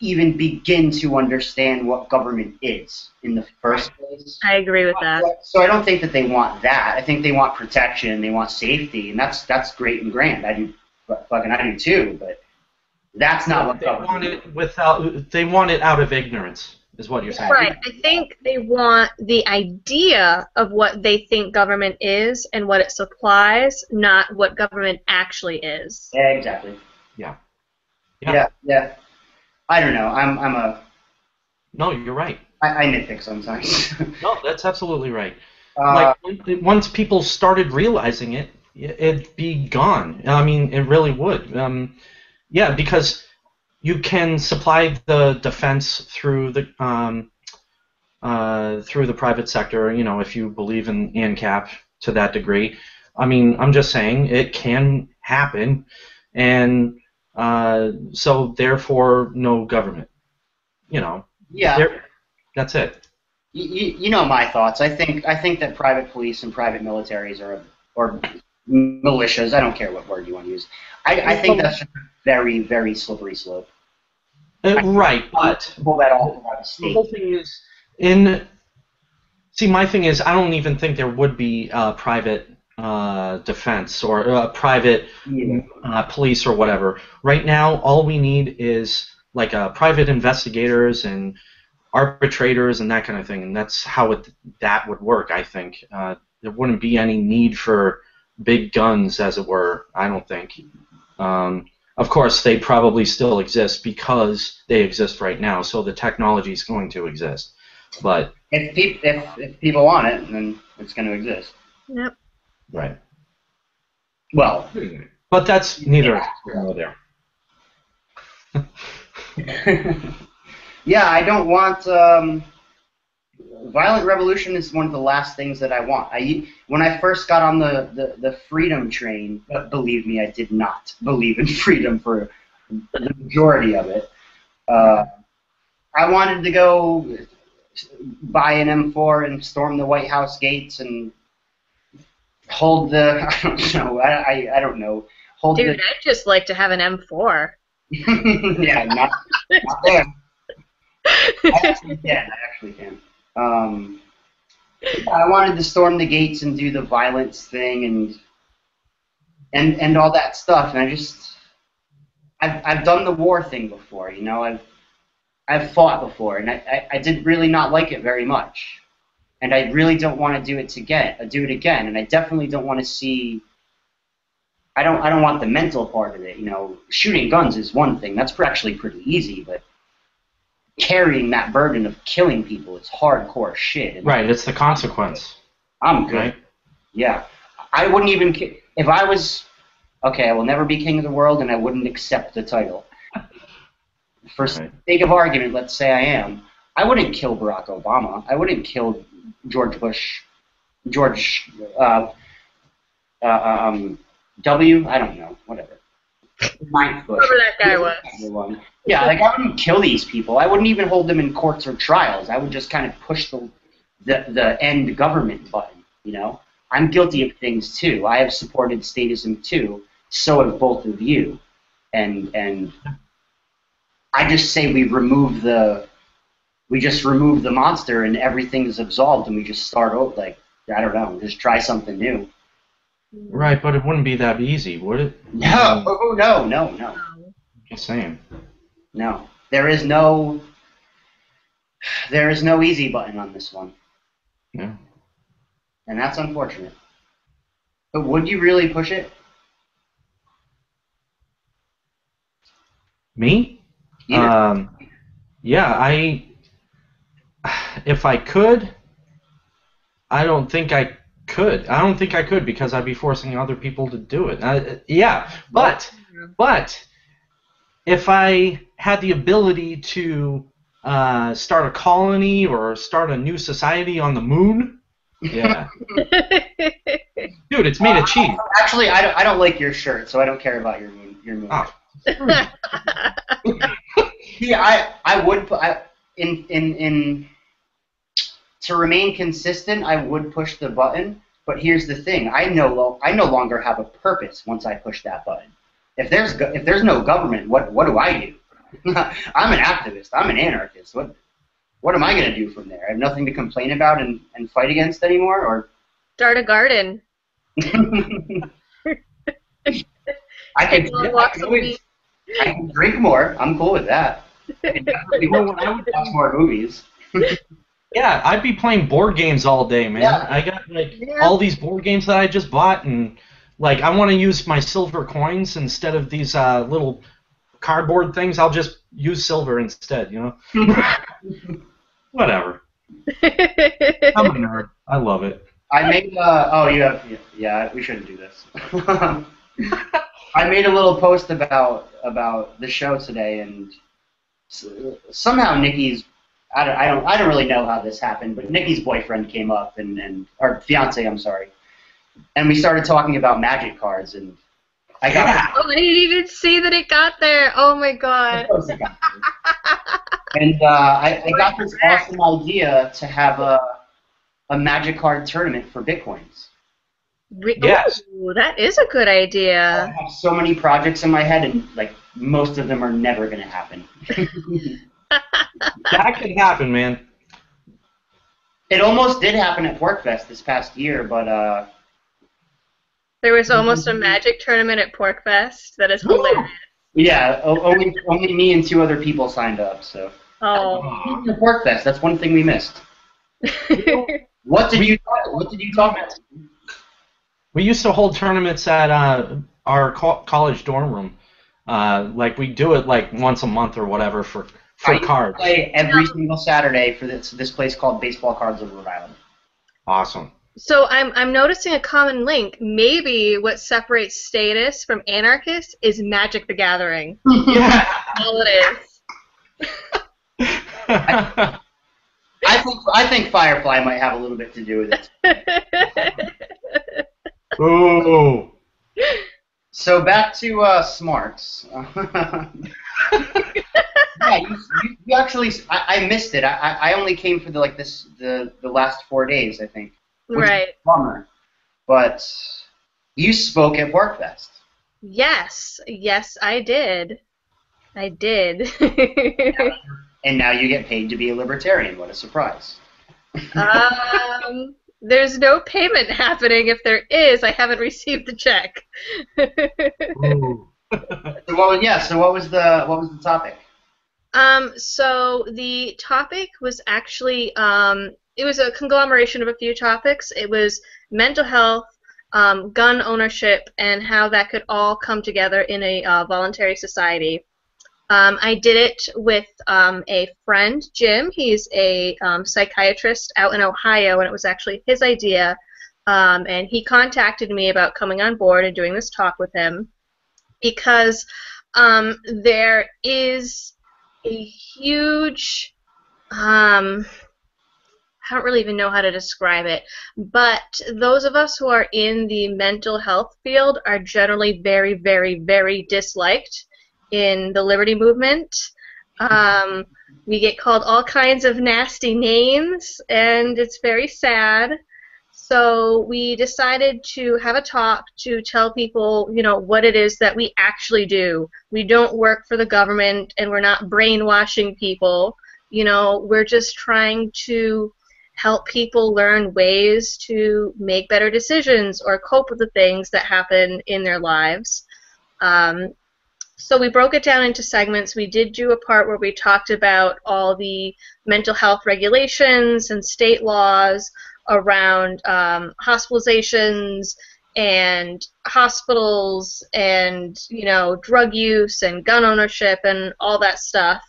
even begin to understand what government is in the first place. I agree with that. So I don't think that they want that. I think they want protection, they want safety, and that's that's great and grand. I do, fucking I do too, but that's not what they government want it without. They want it out of ignorance, is what you're saying. Right. I think they want the idea of what they think government is and what it supplies, not what government actually is. Yeah, exactly. Yeah. Yeah. Yeah. yeah, I don't know. I'm I'm a No, you're right. I, I nitpick sometimes. No, that's absolutely right. uh, like once people started realizing it, it'd be gone. I mean, it really would. Um, yeah, because you can supply the defense through the um, uh, through the private sector. You know, if you believe in ANCAP to that degree. I mean, I'm just saying it can happen, and uh, so therefore no government. You know, yeah, that's it. you, you, know my thoughts. I think I think that private police and private militaries are or militias. I don't care what word you want to use. I, I think that's a very very slippery slope. Uh, right, but Pull that all out of the whole thing is in see my thing is i don't even think there would be uh, private uh, defense or uh, private Yeah. uh, police or whatever right now all we need is like uh, private investigators and arbitrators and that kind of thing and that's how it that would work i think uh, there wouldn't be any need for big guns as it were i don't think um, of course they probably still exist because they exist right now so the technology is going to exist but If, peop if if people want it, then it's going to exist. Yep. Right Well, but that's neither here nor there yeah, I don't want. Um, violent revolution is one of the last things that I want. I when I first got on the, the, the freedom train, uh, believe me, I did not believe in freedom for the majority of it. Uh, I wanted to go buy an M4 and storm the White House gates and hold the I don't know I, I, I don't know hold Dude, I'd just like to have an M4. yeah not not there. I actually can. I actually can. Um, I wanted to storm the gates and do the violence thing and and and all that stuff. And I just I've I've done the war thing before. You know, I've I've fought before, and I, I, I did really not like it very much. And I really don't want to do it to get uh, do it again. And I definitely don't want to see. I don't I don't want the mental part of it. You know, shooting guns is one thing. That's actually pretty easy, but carrying that burden of killing people is hardcore shit. And right it's the consequence I'm good. right Yeah, I wouldn't even if I was okay. I will never be king of the world, and I wouldn't accept the title. For Right. sake of argument, let's say I am. I wouldn't kill Barack Obama. I wouldn't kill George Bush, George uh, uh, um, W. I don't know, whatever. Ninth Bush. Whoever that guy was. Everyone. Yeah, like I wouldn't kill these people. I wouldn't even hold them in courts or trials. I would just kind of push the the, the end government button. You know, I'm guilty of things too. I have supported statism too. So have both of you, and and I just say we remove the we just remove the monster and everything is absolved and we just start over. Like I don't know, just try something new. Right, but it wouldn't be that easy, would it? No, oh, no, no, no, Just saying. no. There is no. There is no easy button on this one, Yeah. and that's unfortunate. But would you really push it? Me? Either. Um, yeah, I. If I could, I don't think I could. I don't think I could because I'd be forcing other people to do it. I, yeah, but but if I had the ability to uh, start a colony or start a new society on the moon, yeah, dude, it's made of cheese. Actually, I don't, I don't like your shirt, so I don't care about your moon. Your moon. Oh. Yeah, I I would put I, in in in to remain consistent. I would push the button, but here's the thing: I no I no longer have a purpose once I push that button. If there's go- if there's no government, what what do I do? I'm an activist. I'm an anarchist. What what am I going to do from there? I have nothing to complain about and, and fight against anymore, or Start a garden. I can, I can always- I can drink more. I'm cool with that. And definitely know I would watch more movies. Yeah, I'd be playing board games all day, man. Yeah. I got like Yeah. all these board games that I just bought, and like I want to use my silver coins instead of these uh, little cardboard things. I'll just use silver instead, you know. Whatever. I'm a nerd. I love it. I made. Uh, oh, you have. Yeah, we shouldn't do this. I made a little post about about the show today, and somehow Nikki's. I don't, I don't. I don't really know how this happened, but Nikki's boyfriend came up, and and or fiance, I'm sorry, and we started talking about magic cards, and I got. Yeah. oh, I didn't even see that it got there. Oh my god. and uh, I, I got this awesome idea to have a a magic card tournament for bitcoins. Re- Yes. Ooh, that is a good idea. I have so many projects in my head, and like most of them are never going to happen. That could happen, man. it almost did happen at PorkFest this past year, but uh, There was almost a magic tournament at Porkfest. That is hilarious. yeah, only only me and two other people signed up. So Oh. the PorkFest, that's one thing we missed. What did you What did you talk about? We used to hold tournaments at uh, our co- college dorm room. Uh, like we do it like once a month or whatever for for I cards. Play every single Saturday for this this place called Baseball Cards of Rhode Island. Awesome. so I'm I'm noticing a common link. Maybe what separates statists from anarchist is Magic the Gathering. Yeah. All it is. I think I think Firefly might have a little bit to do with it. Ooh. So back to uh, smarts. yeah, you, you, you actually. I, I missed it. I, I I only came for the like this the the last four days. I think. which is right. a Bummer. But you spoke at PorcFest. Yes. Yes, I did. I did. And now you get paid to be a libertarian. What a surprise. um, there's no payment happening. If there is, I haven't received the check. So what was yeah? So what was the what was the topic? Um, so the topic was actually um, it was a conglomeration of a few topics. It was mental health, um, gun ownership, and how that could all come together in a uh, voluntary society. Um, I did it with um, a friend, Jim. He's a um, psychiatrist out in Ohio, and it was actually his idea. Um, and he contacted me about coming on board and doing this talk with him because um, there is a huge um I don't really even know how to describe it, but those of us who are in the mental health field are generally very, very, very disliked in the liberty movement. Um, we get called all kinds of nasty names, and it's very sad. So we decided to have a talk to tell people, you know, what it is that we actually do. We don't work for the government, and we're not brainwashing people. You know, we're just trying to help people learn ways to make better decisions or cope with the things that happen in their lives. Um, so we broke it down into segments. We did do a part where we talked about all the mental health regulations and state laws around um, hospitalizations and hospitals and you know drug use and gun ownership and all that stuff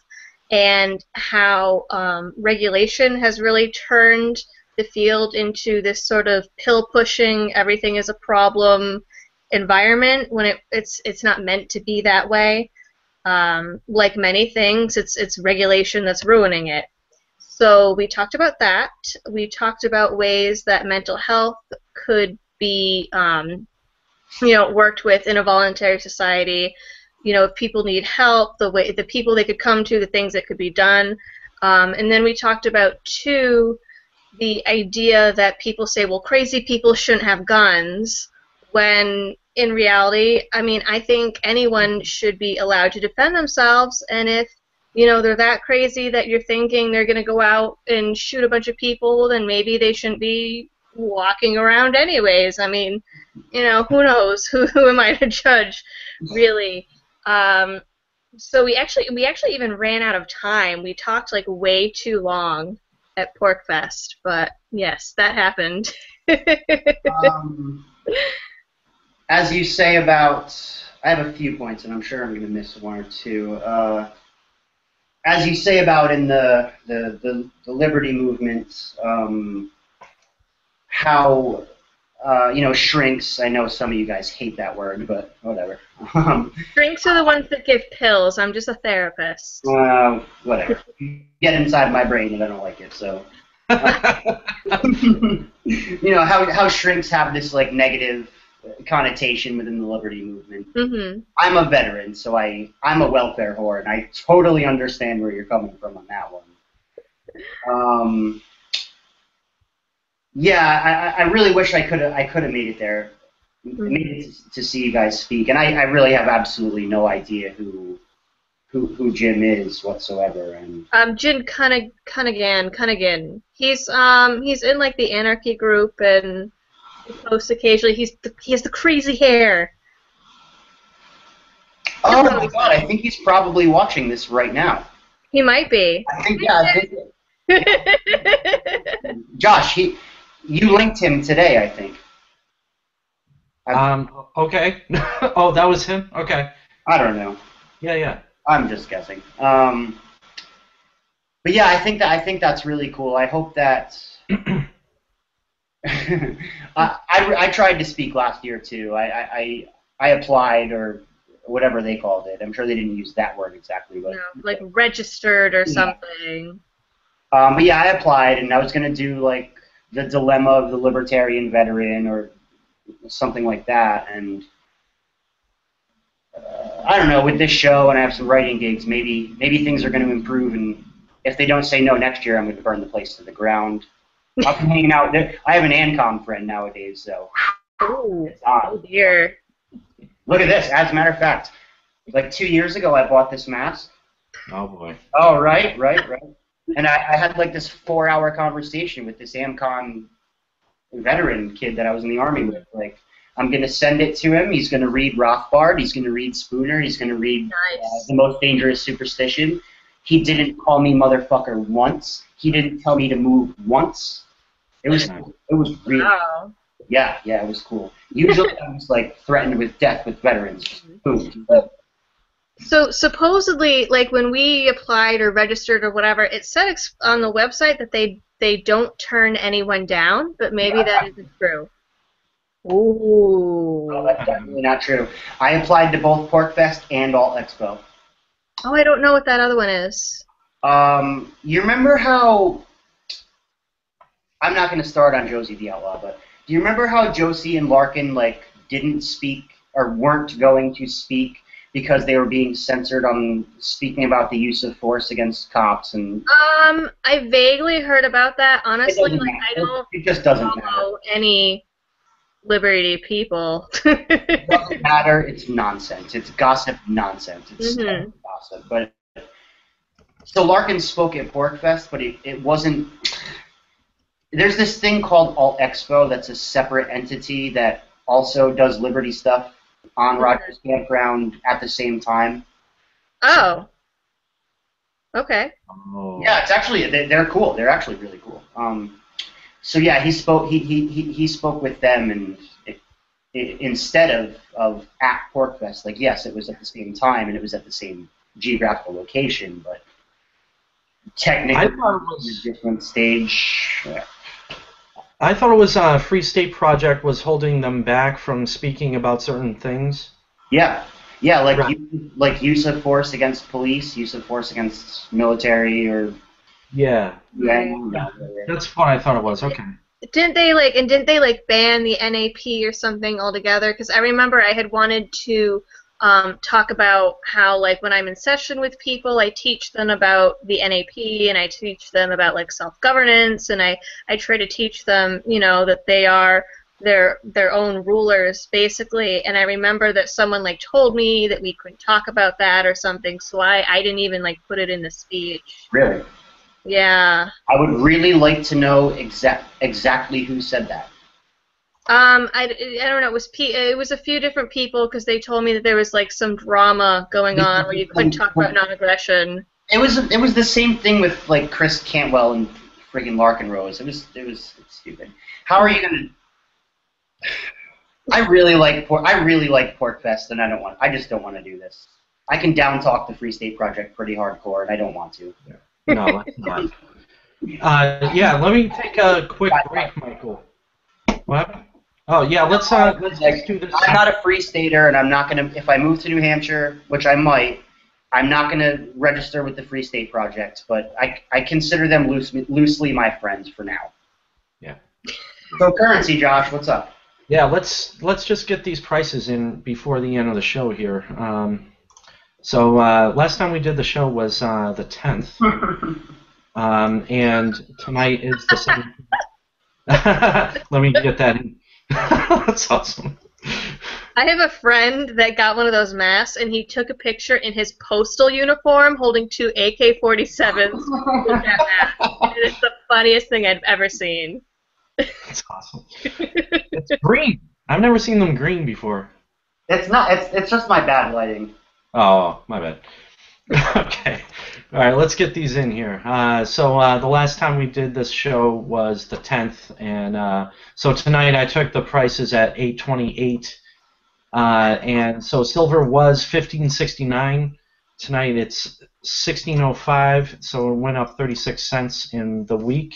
and how um, regulation has really turned the field into this sort of pill pushing everything is a problem environment when it, it's it's not meant to be that way. Um, like many things it's it's regulation that's ruining it so we talked about that. We talked about ways that mental health could be um, you know worked with in a voluntary society. You know if people need help the way the people they could come to the things that could be done. Um, and then we talked about two the idea that people say well crazy people shouldn't have guns when in reality i mean i think anyone should be allowed to defend themselves. And if you know they're that crazy that you're thinking they're going to go out and shoot a bunch of people then maybe they shouldn't be walking around anyways. I mean, you know, who knows? Who, who am I to judge, really? Um, so we actually we actually even ran out of time. We talked like way too long at PorcFest, but yes, that happened. um, as you say about, I have a few points, and I'm sure I'm going to miss one or two. Uh, as you say about in the the, the, the liberty movement, um, how uh, you know shrinks. I know some of you guys hate that word, but whatever. Um, shrinks are the ones that give pills. I'm just a therapist. Uh, whatever. Get inside my brain, and I don't like it. So, you know how how shrinks have this like negative connotation within the liberty movement. Mm-hmm. I'm a veteran, so I I'm a welfare whore, and I totally understand where you're coming from on that one. Um, yeah, I, I really wish I could have I could have made it there, mm-hmm. made it to, to, see you guys speak, and I, I really have absolutely no idea who who who Jim is whatsoever. And um, Jim Cunnig- Cunningham Cunningham. He's um he's in like the anarchy group and posts occasionally. He's the, he has the crazy hair. Oh my god! I think he's probably watching this right now. He might be. I think yeah. I think, Josh, he you linked him today, I think. Um. Okay. oh, that was him. Okay. I don't know. Yeah, yeah. I'm just guessing. Um. But yeah, I think that I think that's really cool. I hope that. I, I, I tried to speak last year too. I, I I applied or whatever they called it. I'm sure they didn't use that word exactly, but no, like registered or something. Um, but yeah, I applied and I was gonna do like the dilemma of the libertarian veteran or something like that. And uh, I don't know, with this show and I have some writing gigs, maybe maybe things are going to improve. And if they don't say no next year, I'm going to burn the place to the ground. I've been hanging out. There. I have an ANCOM friend nowadays, so. Ooh, oh dear. Look at this. As a matter of fact, like two years ago, I bought this mask. Oh boy. Oh right, right, right and I, I had like this four-hour conversation with this ANCOM veteran kid that I was in the army with. Like, I'm gonna send it to him. He's gonna read Rothbard. He's gonna read Spooner. He's gonna read nice. uh, the most dangerous superstition. He didn't call me motherfucker once. He didn't tell me to move once. It was it was real. Wow. Yeah, yeah, it was cool. Usually I was like threatened with death with veterans. Boom. So supposedly, like when we applied or registered or whatever, it said on the website that they they don't turn anyone down, but maybe that isn't true. Ooh. No, that's definitely not true. I applied to both PorcFest and Alt Expo. Oh, I don't know what that other one is. Um, you remember how? I'm not going to start on Josie the Outlaw, but do you remember how Josie and Larken like didn't speak or weren't going to speak because they were being censored on speaking about the use of force against cops and. Um, I vaguely heard about that. Honestly, like matter. I don't. It just doesn't follow matter. any Liberty people. it doesn't matter. It's nonsense. It's gossip nonsense. It's mm-hmm. gossip, but. So Larken spoke at PorcFest, but it, it wasn't. There's this thing called Alt Expo that's a separate entity that also does Liberty stuff on Mhm. Rogers Campground at the same time. Oh. Okay. Oh. Yeah, it's actually they- they're cool. They're actually really cool. Um, so yeah, he spoke. He he he, he spoke with them, and it, it, instead of of at PorcFest, like yes, it was at the same time and it was at the same geographical location, but technically I thought it it was was. a different stage. Yeah. I thought it was uh, Free State Project was holding them back from speaking about certain things. Yeah, yeah, like Right. you, like use of force against police, use of force against military, or Yeah, yeah, that's what I thought it was. Okay. Didn't they like and didn't they like ban the NAP or something altogether? Because I remember I had wanted to um, talk about how like when I'm in session with people, I teach them about the NAP and I teach them about like self governance and I I try to teach them you know that they are their their own rulers basically. And I remember that someone like told me that we couldn't talk about that or something, so I I didn't even like put it in the speech. really. Yeah. I would really like to know exact exactly who said that. Um, I, I don't know. It was P, it was a few different people because they told me that there was like some drama going on where you couldn't talk about non-aggression. It was it was the same thing with like Chris Cantwell and friggin' Larken Rose. It was it was stupid. How are you gonna? I really like pork. I really like PorcFest, and I don't want. I just don't want to do this. I can down talk the Free State Project pretty hardcore, and I don't want to. No, let's not. Uh, yeah, let me take a quick break, Michael. What? Oh yeah, let's uh, let's, let's do this. I'm not a Free Stater, and I'm not gonna. If I move to New Hampshire, which I might, I'm not gonna register with the Free State Project. But I I consider them loose, loosely my friends for now. Yeah. So currency, Josh, what's up? Yeah, let's let's just get these prices in before the end of the show here. Um, so uh, last time we did the show was uh, the 10th, um, and tonight is the 17th. Let me get that in. That's awesome. I have a friend that got one of those masks and he took a picture in his postal uniform holding two AK-47s with that mask. And it's the funniest thing I've ever seen. That's awesome. It's green. I've never seen them green before. It's not. It's it's just my bad lighting. Oh, my bad. okay. All right, let's get these in here. Uh, so uh, the last time we did this show was the 10th, and uh, so tonight I took the prices at 828, uh, and so silver was 1569. Tonight it's 1605, so it went up 36 cents in the week.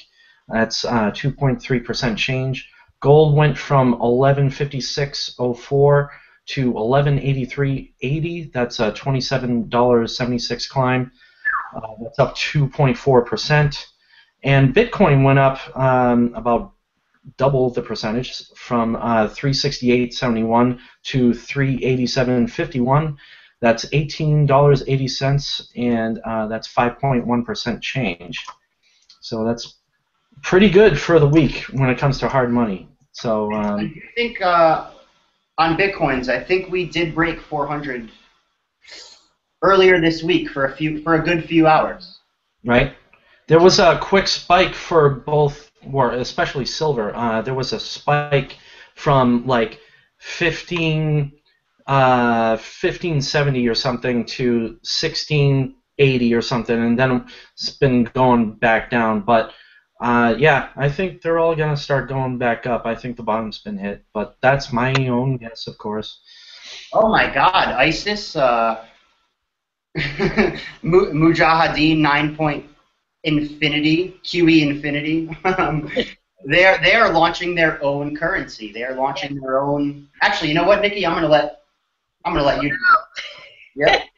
That's uh, 2.3% change. Gold went from 1156.04 to 1183.80. That's a $27.76 climb. Uh, that's up 2.4%. And Bitcoin went up um, about double the percentage from uh, 368.71 to 387.51. That's $18.80, and uh, that's 5.1% change. So that's pretty good for the week when it comes to hard money. So I um, do think uh, on bitcoins, I think we did break 400 earlier this week for a few for a good few hours. right? There was a quick spike for both, or especially silver. Uh, there was a spike from like 15, uh, 1570 or something to 1680 or something, and then it's been going back down. But uh, yeah, I think they're all gonna start going back up. I think the bottom's been hit, but that's my own guess, of course. Oh my God, ISIS, uh, Mu- Mujahideen nine point infinity QE infinity. um, they are they are launching their own currency. They are launching their own. Actually, you know what, Nikki? I'm gonna let I'm gonna let you. Yeah.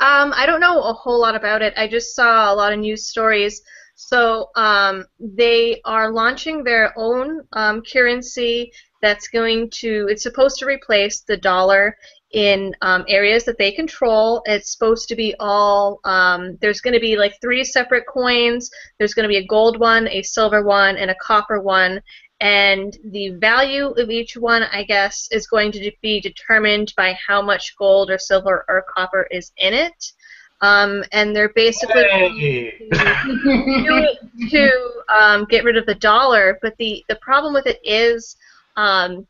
Um, I don't know a whole lot about it. I just saw a lot of news stories. So um, they are launching their own um, currency that's going to. It's supposed to replace the dollar in um, areas that they control. It's supposed to be all. Um, there's going to be like three separate coins. There's going to be a gold one, a silver one, and a copper one. And the value of each one, I guess, is going to be determined by how much gold or silver or copper is in it. Um, and they're basically Hey. it to um, get rid of the dollar. But the the problem with it is. Um,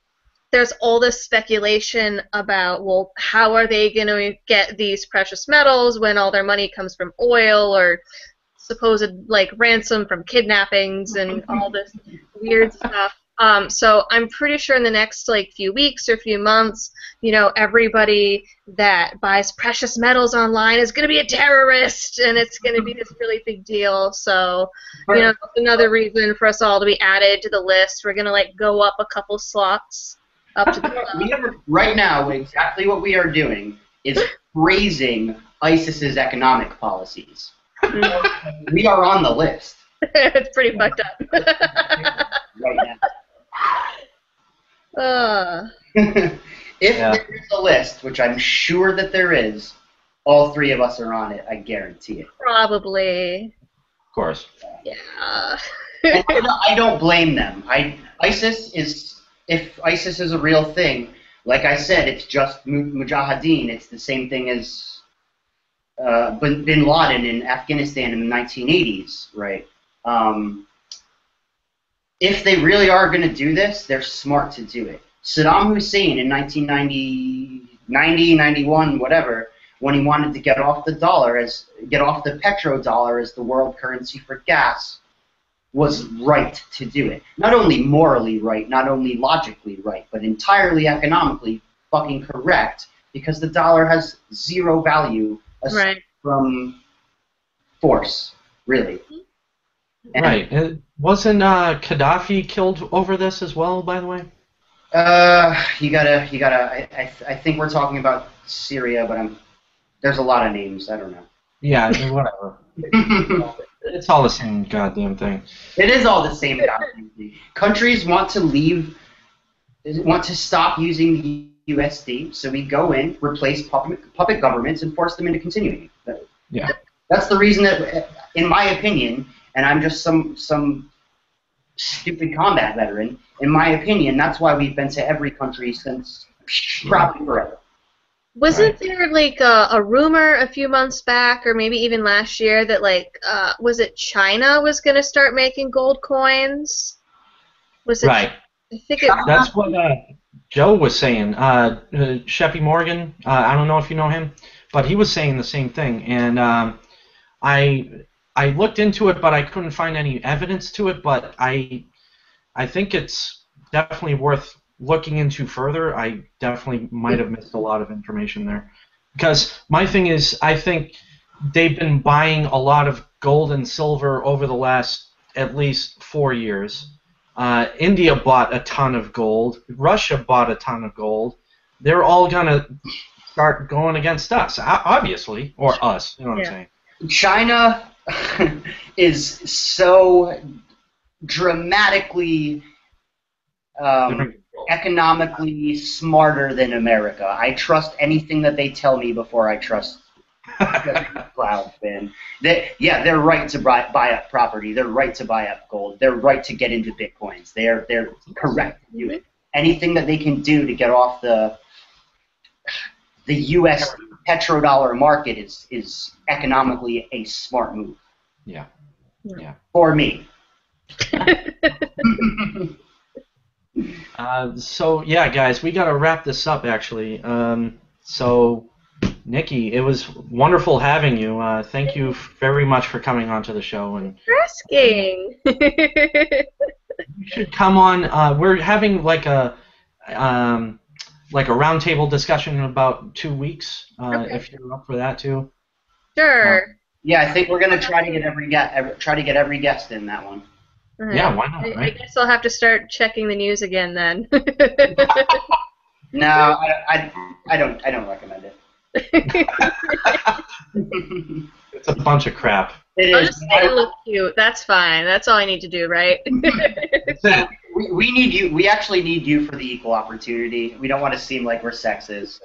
there's all this speculation about well how are they going to get these precious metals when all their money comes from oil or supposed like ransom from kidnappings and all this weird stuff um, so i'm pretty sure in the next like few weeks or few months you know everybody that buys precious metals online is going to be a terrorist and it's going to be this really big deal so you know another reason for us all to be added to the list we're going to like go up a couple slots up to the top. we have, right now, exactly what we are doing is praising ISIS's economic policies. we are on the list it's pretty fucked up. right uh, if Yeah. there is a list, which I'm sure that there is, all three of us are on it. I guarantee it. probably. Of course. Yeah. I don't- blame them. I ISIS is if ISIS is a real thing, like I said, it's just mujahideen. It's the same thing as uh, bin, bin Laden in Afghanistan in the 1980s, right? Um, if they really are going to do this, they're smart to do it. Saddam Hussein in 1990, 90, 91, whatever, when he wanted to get off the dollar as get off the petrodollar as the world currency for gas, was right to do it. Not only morally right, not only logically right, but entirely economically fucking correct because the dollar has zero value aside right. from force, really. Mm-hmm. And, Right. Wasn't uh, Gaddafi killed over this as well, by the way? Uh, you gotta, you gotta. I, I, I think we're talking about Syria, but I'm. There's a lot of names. I don't know. Yeah, whatever. It's all the same goddamn thing. It is all the same goddamn thing. Countries want to leave, want to stop using the USD, so we go in, replace puppet, puppet governments, and force them into continuing. Yeah. That's the reason that, in my opinion, and I'm just some some stupid combat veteran. In my opinion, that's why we've been to every country since probably forever. Wasn't there like a, a rumor a few months back, or maybe even last year, that like uh, was it China was going to start making gold coins? Was it? Right. I think it. That's what uh, Joe was saying. Uh, uh, Sheppy Morgan. Uh, I don't know if you know him, but he was saying the same thing. And um, I I looked into it, but I couldn't find any evidence to it. But I I think it's definitely worth looking into further. I definitely might have missed a lot of information there. Because my thing is, I think they've been buying a lot of gold and silver over the last at least four years. Uh, India bought a ton of gold. Russia bought a ton of gold. They're all gonna start going against us, obviously, or us. You know what Yeah. I'm saying? China is so dramatically um, economically smarter than America. I trust anything that they tell me before I trust cloud bin. They, yeah, they're right to buy, buy up property. They're right to buy up gold. They're right to get into bitcoins. They're they're correct. to do it. Anything that they can do to get off the the U.S. petrodollar market is is economically a smart move yeah. Yeah. for me. Uh, so yeah, guys, we gotta wrap this up actually. Um, so, Nikki, it was wonderful having you. Uh, thank you very much for coming onto the show, and asking. you should come on. Uh, we're having like a um, like a roundtable discussion in about two weeks. Uh, Okay. If you're up for that too. sure. Yeah, I think we're gonna try to get every guest, every, try to get every guest in that one. Alright. Yeah, why not? I, I guess I'll have to start checking the news again then. No, I, I, I don't, I don't recommend it. It's a bunch of crap. It I'll is. just say look cute. That's fine. That's all I need to do, right? That's it. We, we need you. We actually need you for the equal opportunity. We don't want to seem like we're sexist.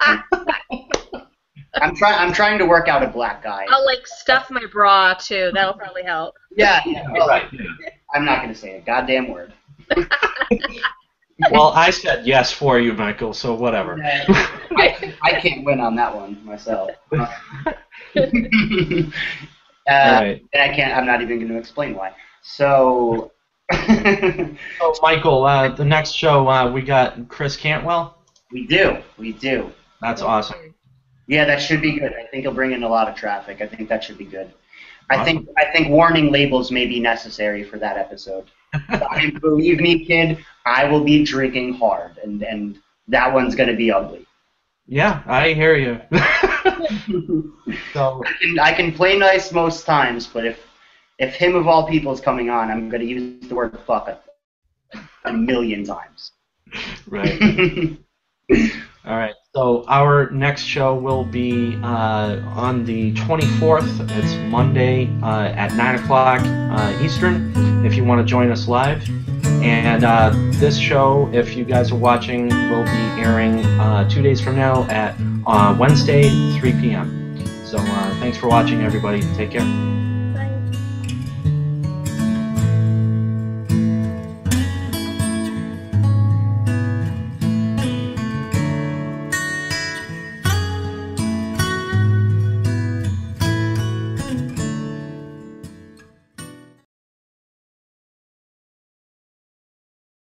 I'm trying. I'm trying to work out a black guy. I'll like stuff my bra too. That'll probably help. Yeah. yeah well, Right. yeah. I'm not gonna say a goddamn word. Well, I said yes for you, Michael. So whatever. I, I can't win on that one myself. uh, right. and I can't. I'm not even going to explain why. So. Oh, Michael, uh, the next show uh, we got Chris Cantwell. we do. We do. That's awesome. Yeah, that should be good. I think he'll bring in a lot of traffic. I think that should be good. I think I think warning labels may be necessary for that episode. I mean, believe me, kid, I will be drinking hard, and and that one's gonna be ugly. Yeah, I hear you. so I can I can play nice most times, but if if him of all people is coming on, I'm gonna use the word fuck a, a million times. right. All right. So our next show will be uh, on the 24th. It's Monday uh, at 9 o'clock uh, Eastern. If you want to join us live, and uh, this show, if you guys are watching, will be airing uh, two days from now at uh, Wednesday, 3 p.m. So uh, thanks for watching, everybody. Take care.